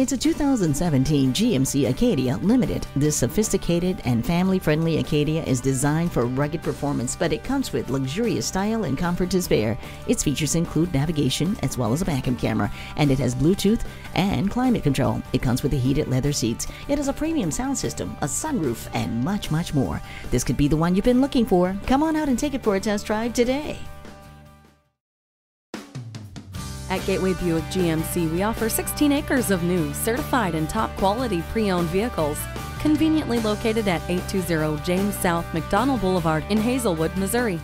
It's a 2017 GMC Acadia Limited. This sophisticated and family friendly Acadia is designed for rugged performance, but it comes with luxurious style and comfort to spare. Its features include navigation as well as a backup camera, and it has Bluetooth and climate control. It comes with the heated leather seats. It has a premium sound system, a sunroof, and much, much more. This could be the one you've been looking for. Come on out and take it for a test drive today. At Gateway Buick GMC, we offer 16 acres of new, certified, and top quality pre owned vehicles. Conveniently located at 820 James South McDonnell Boulevard in Hazelwood, Missouri.